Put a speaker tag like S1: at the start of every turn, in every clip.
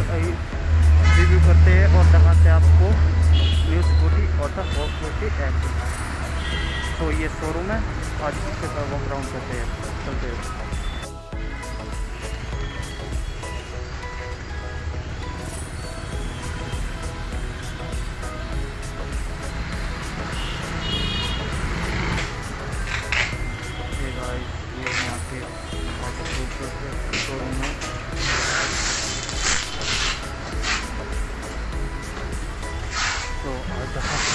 S1: Review करते हैं और दिखाते हैं आपको न्यू स्कूटी और स्कूटी एक्स तो ये शोरूम है, आज इसके वॉक ग्राउंड करते हैं। चलते हैं। तो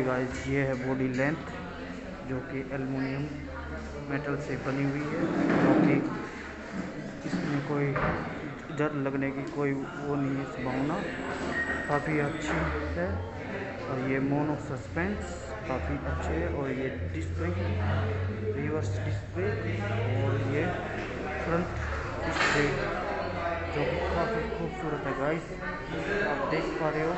S1: गाइस ये है बॉडी लेंथ जो कि एलमिनियम मेटल से बनी हुई है। क्योंकि इसमें कोई जर लगने की कोई वो नहीं है संभावना काफ़ी अच्छी है और ये मोनो सस्पेंस काफ़ी अच्छे है और ये डिस्प्ले रिवर्स डिस्प्ले और ये फ्रंट डिस्प्ले जो कि काफ़ी खूबसूरत है गाइस आप देख पा रहे हो।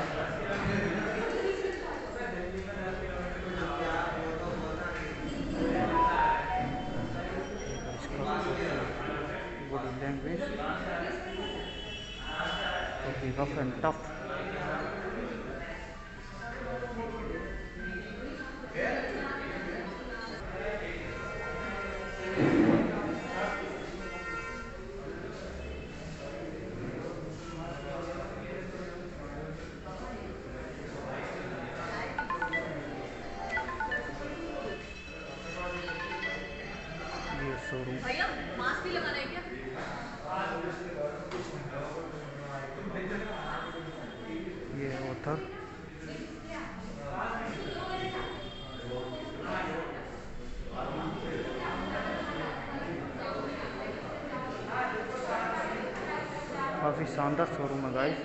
S1: good Indian ways. Rough and tough. पत्थर काफ़ी शानदार शोरूम है गाइस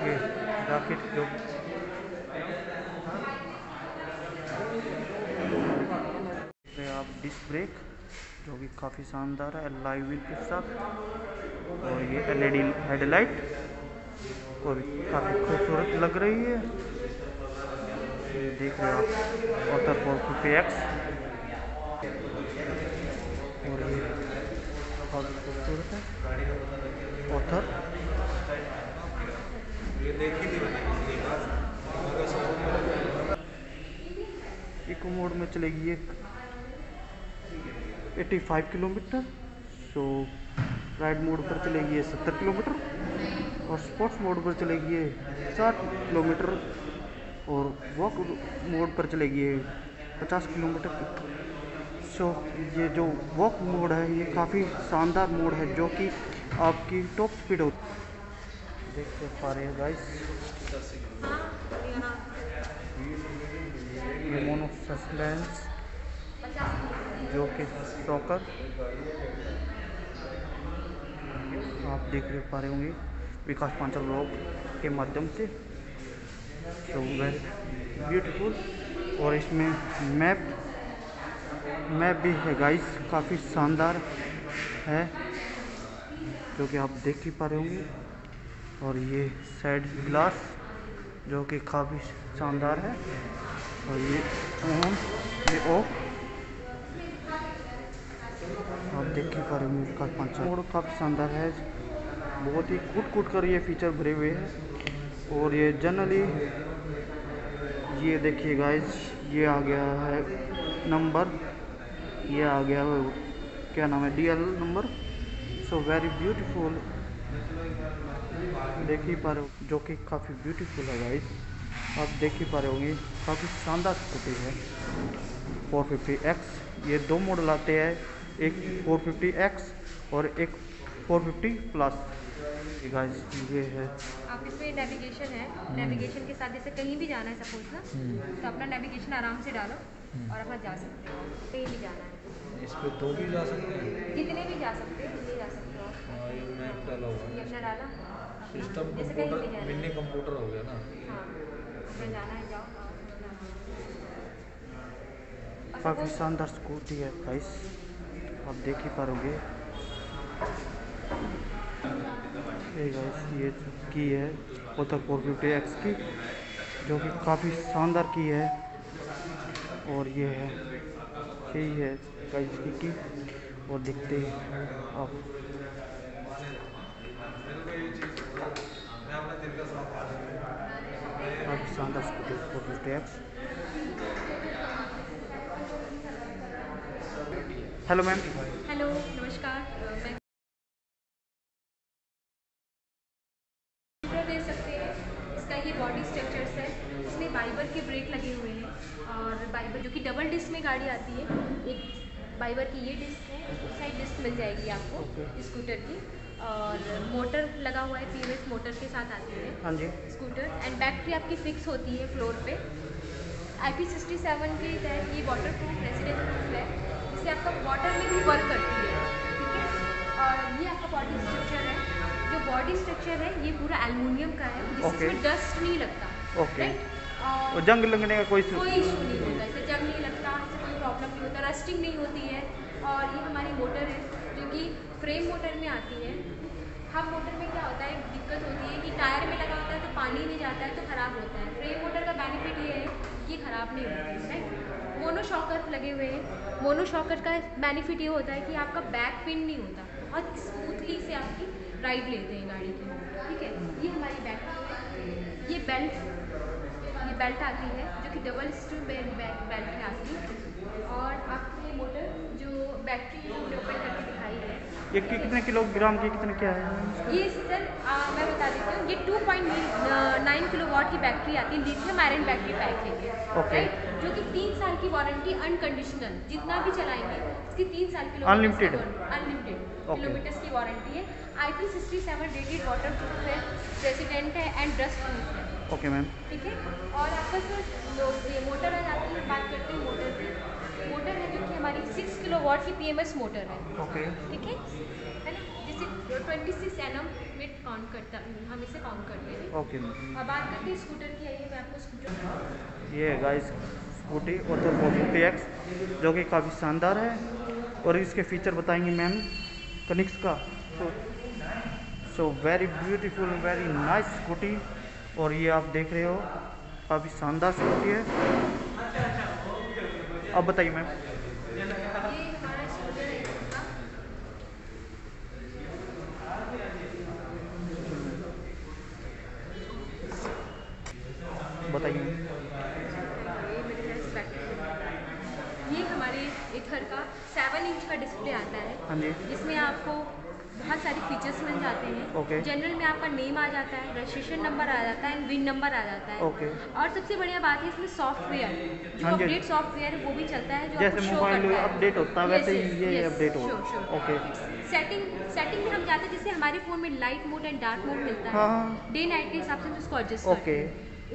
S1: ये ये जो आप डिस्क ब्रेक जो कि काफ़ी शानदार है लाइव व्हील के साथ। और ये एलईडी हेडलाइट और काफ़ी खूबसूरत लग रही है। देख रहे हो आप ऑथर फोर फिफ्टी एक्स और ये बहुत खूबसूरत है ऑथर इको मोड में चलेगी ये। 85 किलोमीटर। सो राइड मोड पर चलेगी ये 70 किलोमीटर और स्पोर्ट्स मोड पर चलेगी ये 60 किलोमीटर और वॉक मोड पर चलेगी ये 50 किलोमीटर। सो ये जो वॉक मोड है, ये काफ़ी शानदार मोड है, जो कि आपकी टॉप स्पीड हो। देखते पा रहे हैं गाइस मोनो सस्पेंस, जो कि सॉकर आप देख रहे पा रहे होंगे विकास पांचल ब्लॉग के माध्यम से। तो वेरी ब्यूटीफुल और इसमें मैप मैप भी है गाइस काफ़ी शानदार है, जो कि आप देख ही पा रहे होंगे। और ये साइड ग्लास जो कि काफ़ी शानदार है। और ये ऑन ये ऑफ़ आप देख ही पा रहे होंगे इसका पंचा मोड काफ़ी शानदार है। बहुत ही कूट कूट कर ये फीचर भरे हुए हैं। और ये जनरली ये देखिए गाइस ये आ गया है नंबर ये आ गया है क्या नाम है? DL number so very beautiful देख ही पा रहे हो, जो कि काफ़ी ब्यूटीफुल है गाइस आप देख ही पा रहे होंगे, काफ़ी शानदार स्कूटी है। 450X ये दो मॉडल आते हैं। एक 450X और एक 450 प्लस। गाइस ये है।
S2: आप इसमें नेविगेशन है। नेविगेशन के साथ जैसे कहीं भी जाना है सपोज़ ना तो अपना नेविगेशन आराम से डालो और अपना जा सकते हो। कहीं भी जाना है।
S3: इस पे दो भी जा सकते हैं।
S2: जितने भी जा सकते हो उतने जा सकते हो।
S3: हाँ, ये मैप डाला हुआ
S2: ये
S3: है
S2: अपना डाला।
S3: सिस्टम
S2: जैसे कहीं भी
S3: कंप्यूटर
S2: जाना
S3: मिनी कंप्यूटर हो गया ना।
S2: हाँ जाना है जाओ और
S1: काफ़ी
S2: suppose-
S1: है। गाइस आप देख ही पाओगे ये की है पोतर फोर फिफ्टी एक्स की, जो कि काफ़ी शानदार की है। और ये है, यही है गाइस की की। और देखते हैं आप। काफ़ी शानदार scooty four fifty X. Hello ma'am
S2: hello नमस्कार मैं स्कूटर देख सकते हैं। इसका ये बॉडी स्ट्रक्चर्स है। इसमें बाइबर के ब्रेक लगे हुए हैं और बाइबर जो कि डबल डिस्क में गाड़ी आती है एक बाइबर की ये डिस्क है साइड डिस्क मिल जाएगी आपको स्कूटर की। और मोटर लगा हुआ है पीवीएस मोटर के साथ आती है।
S1: हाँ जी।
S2: स्कूटर एंड बैटरी आपकी फिक्स होती है फ्लोर पे। आई पी सिक्सटी सेवन के तहत ये वाटर प्रूफ रेसिडेंट प्रूफ है। इससे आपका वाटर में भी वर्क करती है ठीक है? और ये आपका बॉडी स्ट्रक्चर है। जो बॉडी स्ट्रक्चर है ये पूरा एल्युमिनियम का है
S1: Okay.
S2: जिसमें डस्ट नहीं लगता
S1: ओके
S2: Okay.
S1: और जंग लगने का कोई
S2: कोई इशू नहीं होता इससे जंग नहीं लगता इससे कोई प्रॉब्लम नहीं होता रस्टिंग नहीं होती है। और ये हमारी मोटर है जो कि फ्रेम मोटर में आती है। हम मोटर में क्या होता है दिक्कत होती है कि टायर में लगा होता है तो पानी नहीं जाता है तो ख़राब होता है। फ्रेम मोटर का बेनिफिट ये है कि ख़राब नहीं होती है राइट मोनो शॉकर लगे हुए हैं। मोनो शॉकर का बेनिफिट ये होता है कि आपका बैक पेन नहीं होता। बहुत स्मूथली से आपकी राइड लेते हैं गाड़ी की ठीक है? ये हमारी बैक ये बेल्ट ये बेल्ट आती है जो कि डबल स्टू बेल्ट है। आपकी और आपकी मोटर जो बैटरी जो हमने
S1: ये कितने किलोग्राम की कितने क्या है
S2: ये सर आ, मैं बता देती हूँ ये 2.9 किलो वाट की बैटरी आती है लिथियम आयरन बैटरी पैक है ये. राइट जो कि तीन साल की वारंटी अनकंडीशनल जितना भी चलाएँगे इसकी तीन साल की
S1: Unlimited?
S2: अनलिमिटेड किलोमीटर्स की वारंटी है। I P sixty seven rated waterproof है रेसिडेंट है एंड डस्ट प्रूफ है।
S1: ओके मैम
S2: ठीक है? और आपका जो ये मोटर आ जाती है बात करते हैं मोटर की। मोटर है जो कि हमारी सिक्स किलो वॉट की पीएमएस मोटर है।
S1: ओके।
S2: ठीक है? है ना? जिसे ट्वेंटी सिक्स एनम में काउंट करता हम इसे काउंट करते हैं।
S1: ओके। मैम
S2: अब बात करते हैं स्कूटर की आइए मैं आपको स्कूटर
S1: ये गाइस स्कूटी और फोर फिफ्टी एक्स जो कि काफ़ी शानदार है। और इसके फीचर बताएँगे मैम कनिक्स का। तो so very beautiful very nice scooty और ये आप देख रहे हो काफ़ी शानदार स्कूटी है। अब बताइए मैम
S2: ये हमारा स्कूटर है इसका
S1: बताइए
S2: ये मेरे पास बैटरी है। ये हमारे इथर का सेवन इंच का डिस्प्ले आता है
S1: हाँ जी
S2: जिसमें आपको बहुत सारे फीचर्स मिल जाते हैं
S1: Okay.
S2: जनरल में आपका नेम आ जाता है रजिस्ट्रेशन नंबर आ जाता है एंड विन नंबर आ जाता है
S1: Okay.
S2: और सबसे बढ़िया बात है इसमें सॉफ्टवेयर जो
S1: हाँ
S2: अपडेट सॉफ्टवेयर है वो भी चलता है जो
S1: जैसे मोबाइल
S2: करता है।
S1: अपडेट होता है, वैसे ही ये update
S2: sure, sure. Setting setting में हम जाते हैं जैसे हमारे फ़ोन में light mode and dark mode मिलता
S1: हाँ,
S2: है
S1: हाँ।
S2: डे नाइट के हिसाब से हम उसको एडजस्ट हैं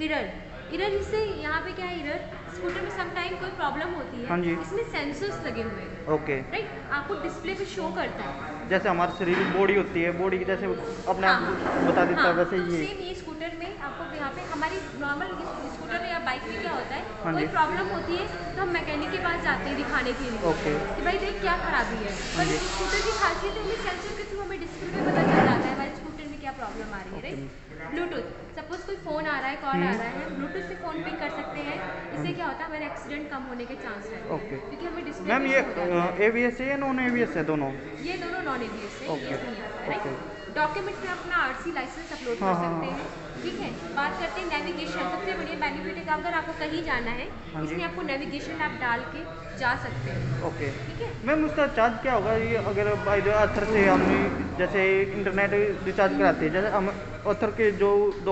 S2: इरर इरर इससे यहाँ पे क्या है इरर स्कूटर में समटाइम कोई प्रॉब्लम होती है
S1: हाँ जी।
S2: इसमें सेंसर्स लगे हुए हैं।
S1: ओके
S2: राइट आपको डिस्प्ले पे शो करता है।
S1: जैसे हमारे शरीर की बॉडी होती है बॉडी की जैसे अपने आप
S2: हाँ,
S1: बता देता है
S2: हाँ,
S1: वैसे
S2: तो
S1: ये।
S2: सेम ये स्कूटर में आपको यहाँ पे हमारी नॉर्मल स्कूटर या बाइक में क्या होता है
S1: हाँ
S2: कोई प्रॉब्लम होती है तो हम मैकेनिक के पास जाते हैं दिखाने के लिए।
S1: ओके।
S2: कि भाई देख क्या खराबी है।
S1: हाँ
S2: पर स्कूटर की खासियत है हमें सेंसर के थ्रू हमें डिस्प्ले पे पता चल जाता है हमारे स्कूटर में क्या प्रॉब्लम आ रही है राइट ब्लूटूथ सपोज़ कोई फ़ोन आ रहा है कॉल
S1: हम्म।
S2: आ रहा है हम ब्लूटूथ से फ़ोन पिक कर सकते हैं। इससे क्या होता है हमारे एक्सीडेंट कम होने के चांस है।
S1: ओके।
S2: क्योंकि हमें डिस्प्ले
S1: मैम ये ए वी एस है या नॉन ए वी एस है दोनों?
S2: ये दोनों नॉन एबीएस है है
S1: Okay.
S2: डॉक्यूमेंट में अपना आरसी लाइसेंस अपलोड
S1: हाँ,
S2: कर
S1: हाँ,
S2: सकते
S1: हाँ।
S2: हैं। ठीक है बात करते हैं नेविगेशन सबसे बढ़िया बेनिफिट है अगर आपको कहीं जाना है
S1: हाँ
S2: इसमें आपको नेविगेशन आप डाल के जा सकते हैं।
S1: ओके
S2: ठीक है?
S1: मैम उसका चार्ज क्या होगा? ये अगर बाई द अथर से हम जैसे इंटरनेट रिचार्ज कराते हैं जैसे हम अथर के जो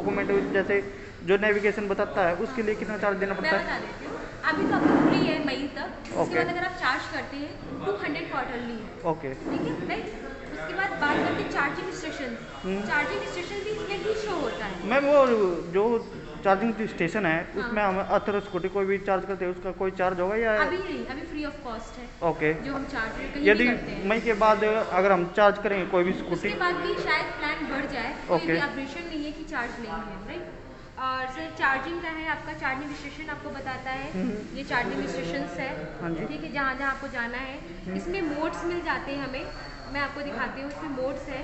S1: डॉक्यूमेंट जैसे जो नेविगेशन बताता है उसके लिए कितना चार्ज देना पड़ता है?
S2: अभी तो अभी फ्री है मई तक। उसके बाद अगर आप चार्ज करते हैं टू हंड्रेड क्वार्टरली
S1: ओके
S2: ठीक है? राइट उसके बाद बात करते हैं चार्जिंग स्टेशन। चार्जिंग स्टेशन भी इसमें ही शो होता है।
S1: मैम वो जो चार्जिंग स्टेशन है
S2: हाँ।
S1: उसमें हम अथर स्कूटी कोई भी चार्ज करते हैं उसका कोई चार्ज होगा या
S2: अभी नहीं अभी फ्री ऑफ़ कॉस्ट है।
S1: ओके
S2: जो हम चार्ज
S1: यदि मई के बाद अगर हम चार्ज करेंगे कोई भी स्कूटी
S2: उसके बाद भी शायद प्लान बढ़ जाए. भी ऑपरेशन नहीं है कि चार्ज है राइट और सर चार्जिंग का है आपका चार्जिंग स्टेशन आपको बताता है।
S1: हम्म।
S2: ये चार्जिंग स्टेशन है।
S1: हाँ
S2: ठीक है जहाँ जहाँ आपको जाना है। इसमें मोड्स मिल जाते हैं हमें। मैं आपको दिखाती हूँ इसमें मोड्स है।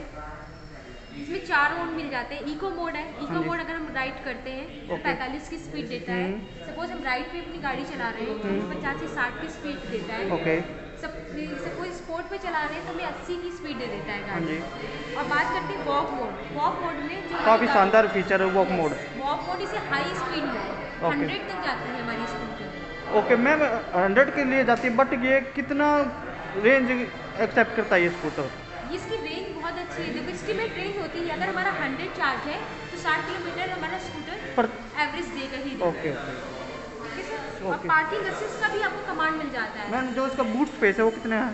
S2: इसमें चार मोड मिल जाते हैं। इको मोड है।
S1: हाँ
S2: इको मोड अगर हम राइड करते हैं तो पैंतालीस की स्पीड देता है।
S1: हम्म।
S2: सपोज़ हम राइड पे अपनी गाड़ी चला रहे हैं तो पचास से साठ की स्पीड देता है।
S1: ओके
S2: सपोज़ स्पोर्ट पे चला रहे हैं तो हमें अस्सी की स्पीड दे देता है
S1: हाँ
S2: गाड़ी। और बात करते हैं वॉक मोड वॉक मोड में जो
S1: काफ़ी शानदार फीचर है वॉक मोड
S2: वॉक मोड इसे हाई स्पीड मोड हंड्रेड तक जाती है हमारी स्कूटर
S1: ओके मैम हंड्रेड के लिए जाती है बट ये कितना रेंज एक्सेप्ट करता है ये स्कूटर
S2: इसकी रेंज अच्छी है देखो एस्टिमेट रेंज होती है। अगर हमारा हंड्रेड चार्ज है तो साठ किलोमीटर हमारा स्कूटर
S1: पर
S2: एवरेज देगा ही देगा।
S1: ओके ओके
S2: सर और पार्किंग असिस्ट का भी आपको कमांड मिल जाता है।
S1: मैम जो इसका बूट स्पेस है वो कितना है?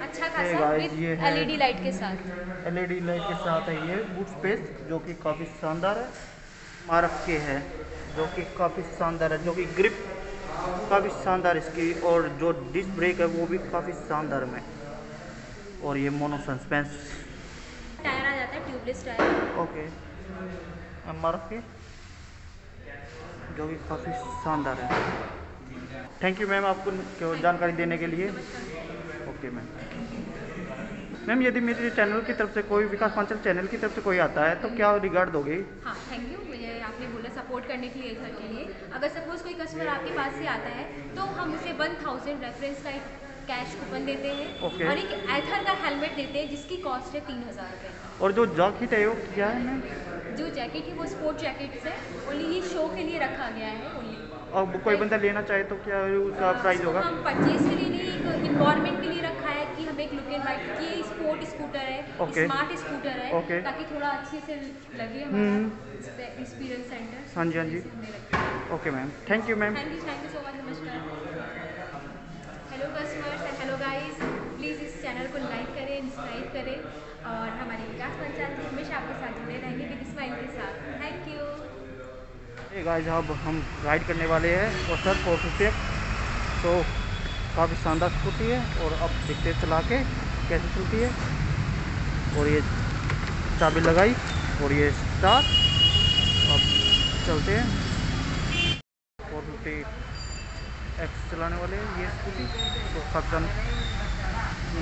S2: अच्छा खासा विद
S1: है-
S2: एलईडी लाइट के साथ।
S1: एलईडी लाइट के साथ है ये बूट स्पेस जो कि काफ़ी शानदार है। मारफ के है जो कि काफ़ी शानदार है जो कि ग्रिप काफ़ी शानदार इसकी और जो डिस्क ब्रेक है वो भी काफ़ी शानदार में। और ये मोनो सस्पेंस।
S2: टायर आ जाता है ट्यूबलेस टायर।
S1: ओके। मारफ के जो कि काफ़ी शानदार है। थैंक यू मैम आपको जानकारी देने के लिए। ओके मैम मैम यदि मेरे चैनल की तरफ़ से कोई विकास पांचल चैनल की तरफ़ से कोई आता है तो क्या रिगार्ड दोगे?
S2: हाँ थैंक यू मुझे आपने बोला सपोर्ट करने के लिए घर के लिए। अगर सपोज़ कोई कस्टमर आपके पास से आता है तो हम उसे वन थाउज़ेंड रेफरेंस का एक कैश कूपन देते हैं
S1: Okay.
S2: और एक एथर का हेलमेट देते हैं जिसकी कॉस्ट है तीन हज़ार रुपये
S1: और जो जॉकेट है वो क्या है मैम
S2: जो जैकेट है वो स्पोर्ट जैकेट्स है ओनली ये शो के लिए रखा गया है ओनली
S1: और कोई बंदा लेना चाहे तो क्या उसका प्राइस होगा
S2: हम परचेज के लिए नहीं एक इन्वायरमेंट के लिए रखा है कि हमें एक लुक एंड वाइट ये स्पोर्ट स्कूटर है
S1: Okay.
S2: स्मार्ट स्कूटर है
S1: Okay.
S2: ताकि थोड़ा अच्छे से लगे
S1: हम्म।
S2: हमारा एक्सपीरियंस सेंटर
S1: हाँ जी, हाँ जी। Okay ma'am thank you ma'am
S2: thank you thank you so much नमस्कार hello customers and hello guys please इस चैनल को लाइक करें सब्सक्राइब करें और हमारे विकास पंचायत जी हमेशा आपके साथ जुड़े रहेंगे बिग स्माइल के साथ। थैंक यू
S1: ये गाइस अब हम राइड करने वाले हैं और सर फोर फिफ्टी तो काफ़ी शानदार स्कूटी है और अब देखते चला के कैसे चलती है। और ये चाबी लगाई और ये स्टार्ट अब चलते हैं। फोर फिफ्टी एक्स चलाने वाले हैं, ये स्कूटी। तो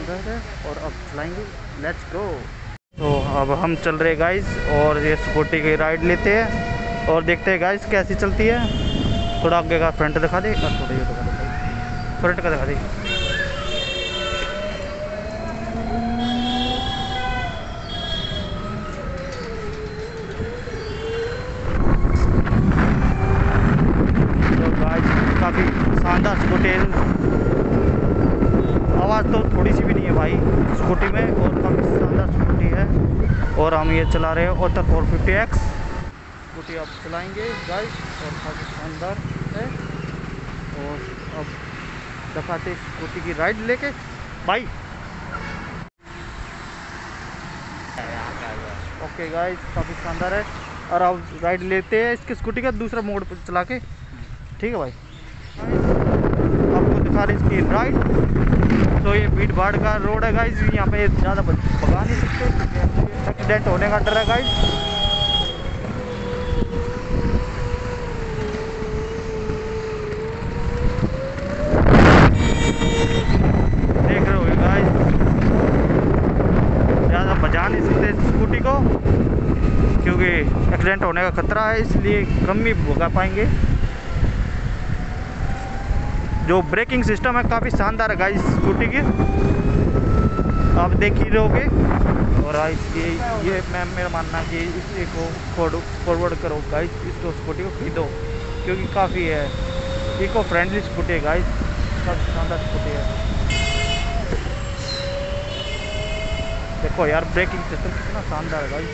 S1: घर है और अब चलाएँगे। लेट्स गो तो अब हम चल रहे गाइस और ये स्कूटी की राइड लेते हैं और देखते हैं गाइस कैसी चलती है। थोड़ा आगे का फ्रंट दिखा दे। और थोड़ा ये दिखा दे। फ्रंट का दिखा दे तो गाइस काफ़ी शानदार स्कूटी है आवाज़ तो थोड़ी सी भी नहीं है भाई स्कूटी में और काफ़ी शानदार स्कूटी है और हम ये चला रहे हैं Ather four fifty X scooty आप चलाएँगे गाइस और काफ़ी शानदार है। और अब दिखाते स्कूटी की राइड लेके। बाई ओके गाइस काफ़ी शानदार है। और अब राइड लेते हैं इसकी स्कूटी का दूसरा मोड पर चला के। ठीक है भाई? आपको दिखा रहे इसकी राइड तो ये भीड़ भाड़ का रोड है गाइस यहाँ पे ज़्यादा भगा नहीं सकते। एक्सीडेंट होने का डर है गाइस देख रहे गाइस ज़्यादा बजा नहीं सकते स्कूटी को, क्योंकि एक्सीडेंट होने का खतरा है, इसलिए कम ही भगा पाएँगे। जो ब्रेकिंग सिस्टम है, काफ़ी शानदार है गाइस स्कूटी की। आप देख ही रहोगे और गाइस ये ये मैं मेरा मानना कि इसी को फॉरवर्ड करो गाइस इसको स्कूटी को खरीदो, क्योंकि काफ़ी है। इको फ्रेंडली स्कूटी है गाइस काफ़ी शानदार स्कूटी है। देखो यार ब्रेकिंग सिस्टम कितना शानदार है गाइस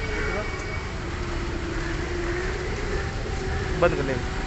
S1: बंद कर